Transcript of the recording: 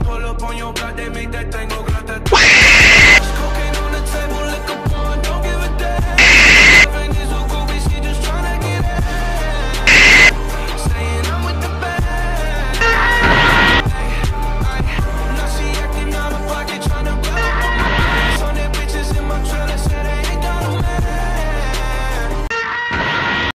Pull up on your block, they make that thing go